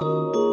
Música